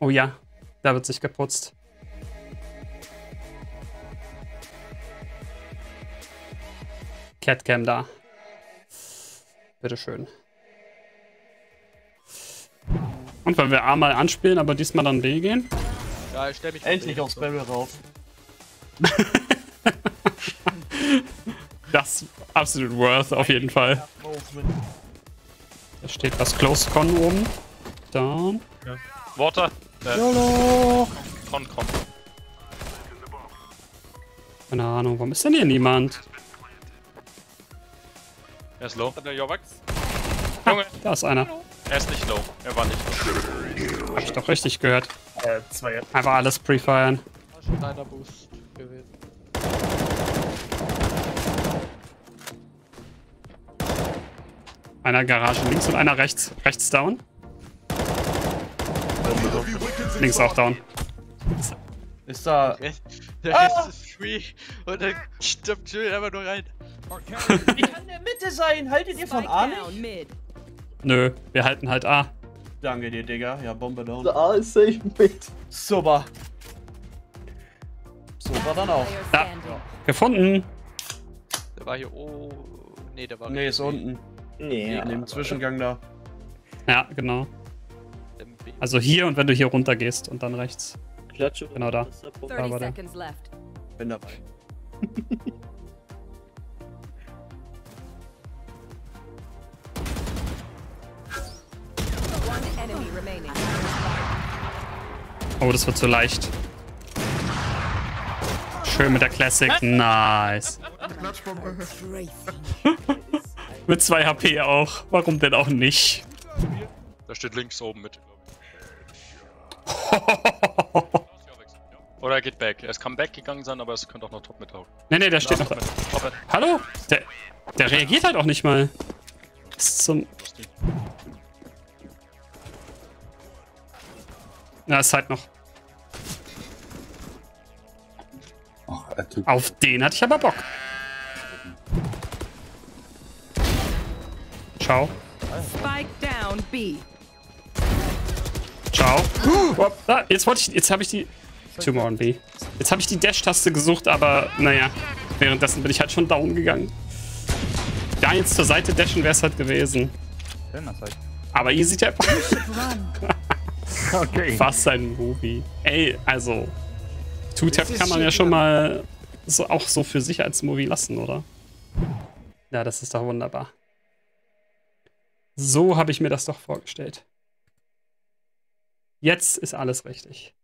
Oh ja, da wird sich geputzt. Catcam da. Bitteschön. Und weil wir A mal anspielen, aber diesmal dann B gehen? Ja, ich stell mich Endlich aufs Barrel rauf. das absolut worth auf jeden Fall. Da steht was Close Con oben. Down. Ja. Water. Äh, YOLO! Con, Con. Keine Ahnung, warum ist denn hier niemand? Er ist low. Hat der Jovax? Junge, Da ist einer. er ist nicht low. Er war nicht low. Hab ich doch richtig gehört. Äh, zwei. Einfach alles pre-feiern. War schon deiner Boost gewesen. Einer Garage links und einer rechts. Rechts down. Links auch down. Ist da. Der Rest ist free und dann stimmt Jill einfach nur rein. Die kann in der Mitte sein. Haltet ihr von A nicht? Nö, wir halten halt A. Danke dir, Digga. Ja, Bombe down. Der A ist safe mit. Super. Super dann auch. Player Ja. Gefunden. Der war hier. Oh. Nee, der war. Nee, ist unten. Nee, In dem Zwischengang da. Ja, genau. Also hier und wenn du hier runter gehst und dann rechts. Klatsche. Genau da. 30 Da war der. seconds left. Bin dabei. Oh, das wird zu leicht. Schön mit der Classic. Nice. mit 2 HP auch. Warum denn auch nicht? Da steht links oben mit. Oder er geht back. Er ist Comeback gegangen sein, aber es könnte auch noch top mit laufen. nee, nee, der steht noch da. Top mit. Hallo? Der, der reagiert halt auch nicht mal. Ist zum... Na, ist halt noch. Ach, tut Auf den hatte ich aber Bock. Ciao. Spike down B. Ciao. Uh, da, jetzt wollte ich, jetzt habe ich die. Two more on B. Jetzt habe ich die Dash-Taste gesucht, aber naja. Währenddessen bin ich halt schon down gegangen. Da jetzt zur Seite dashen wäre es halt gewesen. Aber easy tap. Okay. Fast ein Movie. Ey, also. Two-Tap kann man ja schon mal so, auch so für sich als Movie lassen, oder? Ja, das ist doch wunderbar. So habe ich mir das doch vorgestellt. Jetzt ist alles richtig.